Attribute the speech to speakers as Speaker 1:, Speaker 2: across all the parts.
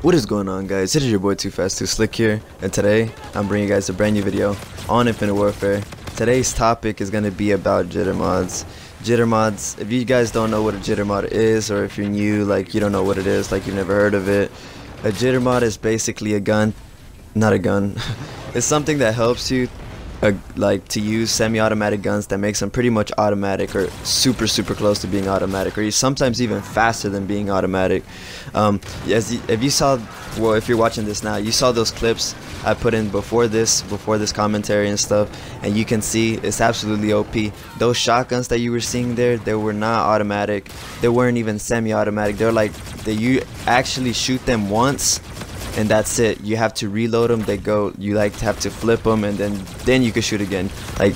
Speaker 1: What is going on guys, it is your boy Too Fast Too Slick here, and today I'm bringing you guys a brand new video on Infinite Warfare. Today's topic is going to be about jitter mods. Jitter mods, if you guys don't know what a jitter mod is, or if you're new, like you don't know what it is, like you've never heard of it, a jitter mod is basically a gun, not a gun, it's something that helps you a, like to use semi-automatic guns that makes them pretty much automatic or super super close to being automatic or sometimes even faster than being automatic. Um, as you, if you saw well if you're watching this now you saw those clips I put in before this before this commentary and stuff and you can see it's absolutely OP those shotguns that you were seeing there they were not automatic. They weren't even semi-automatic. They're like they you actually shoot them once and that's it. You have to reload them they go you like have to flip them and then then you can shoot again. Like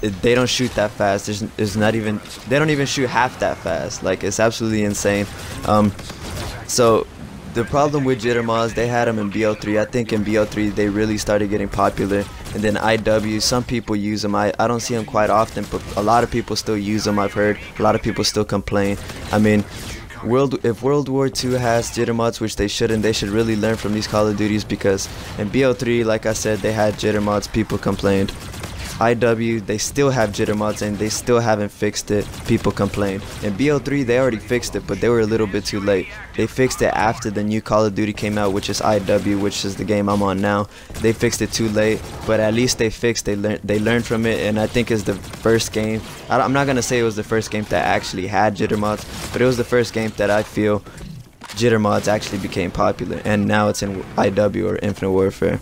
Speaker 1: they don't shoot that fast. There's, there's not even they don't even shoot half that fast. Like it's absolutely insane. Um so the problem with jitter mods they had them in bo3 i think in bo3 they really started getting popular. And then iw some people use them i, I don't see them quite often but a lot of people still use them i've heard. A lot of people still complain. I mean World if World War II has jitter mods, which they shouldn't, they should really learn from these Call of Duties because in BO3, like I said, they had jitter mods. People complained. IW, they still have jitter mods and they still haven't fixed it. People complain. In BO3, they already fixed it, but they were a little bit too late. They fixed it after the new Call of Duty came out, which is IW, which is the game I'm on now. They fixed it too late, but at least they fixed. They learned. They learned from it, and I think it's the first game. I'm not gonna say it was the first game that actually had jitter mods, but it was the first game that I feel jitter mods actually became popular, and now it's in IW or Infinite Warfare.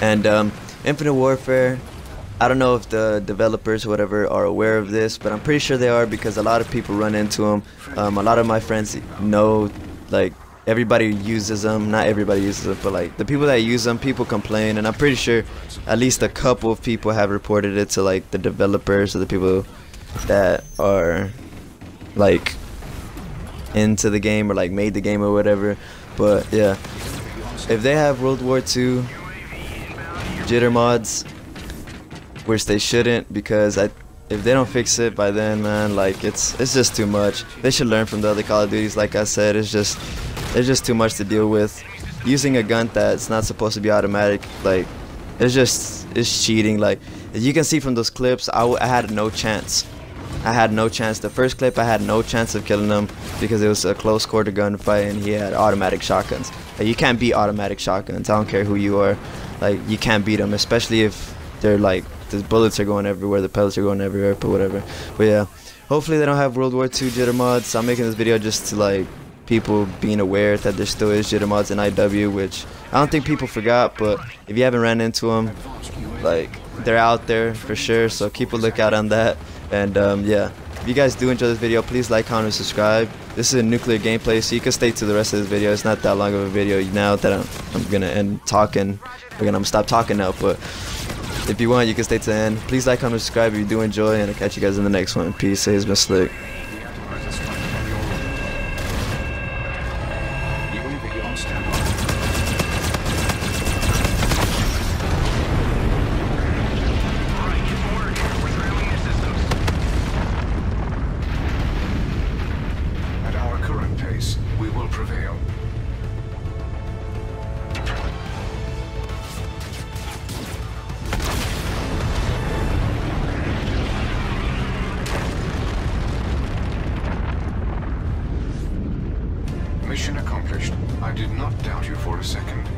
Speaker 1: And um, Infinite Warfare I don't know if the developers whatever are aware of this, but I'm pretty sure they are because a lot of people run into them. Um, a lot of my friends know, like, everybody uses them. Not everybody uses them, but like the people that use them, people complain, and I'm pretty sure at least a couple of people have reported it to like the developers or the people that are like into the game or like made the game or whatever. But yeah, if they have World War II jitter mods which they shouldn't because I if they don't fix it by then man like it's it's just too much. They should learn from the other Call of Duties like I said it's just it's just too much to deal with. Using a gun that's not supposed to be automatic like it's just it's cheating like you can see from those clips I, I had no chance. I had no chance. The first clip I had no chance of killing him because it was a close quarter gunfight and he had automatic shotguns. Like, you can't beat automatic shotguns. I don't care who you are. Like you can't beat them especially if they're like the bullets are going everywhere, the pellets are going everywhere, but whatever. But yeah, hopefully they don't have World War II jitter mods. I'm making this video just to like people being aware that there still is jitter mods in IW, which I don't think people forgot, but if you haven't ran into them, like they're out there for sure. So keep a lookout on that. And um, yeah, if you guys do enjoy this video, please like, comment, and subscribe. This is a nuclear gameplay, so you can stay to the rest of this video. It's not that long of a video now that I'm, I'm gonna end talking. We're gonna stop talking now, but if you want, you can stay to the end. Please like, comment, subscribe if you do enjoy, and I'll catch you guys in the next one. Peace. It's been slick.
Speaker 2: At did not doubt you for a second.